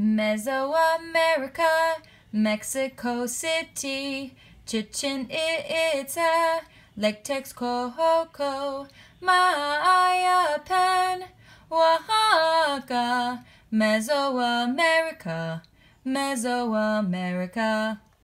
Mesoamerica, Mexico City, Chichen Itza, Lake Texcoco, Mayapan, Oaxaca, Mesoamerica, Mesoamerica.